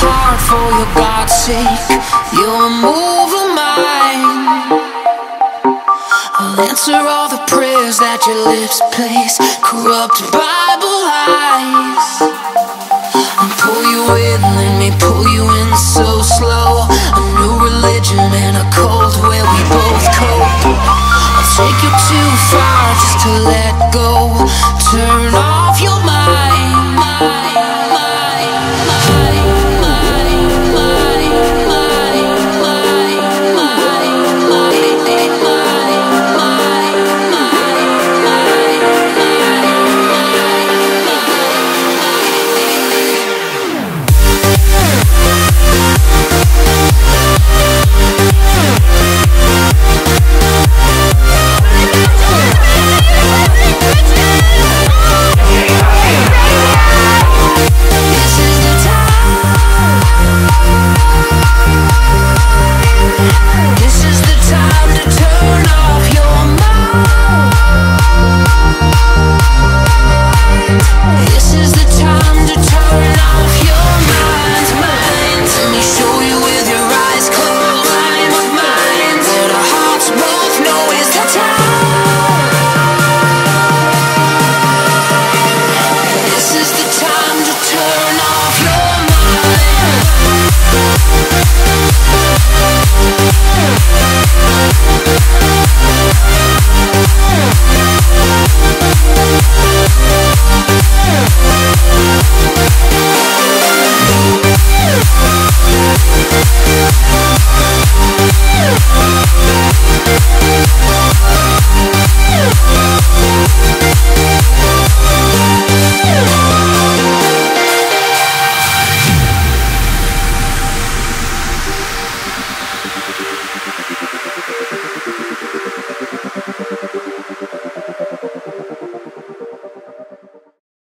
heart for your God's sake. You're a move of mine. I'll answer all the prayers that your lips place. Corrupt Bible lies. I'll pull you in, let me pull you in so slow. A new religion and a cult where we both cope. I'll take you too far just to let go. Turn off your mind.